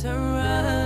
surround